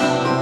oh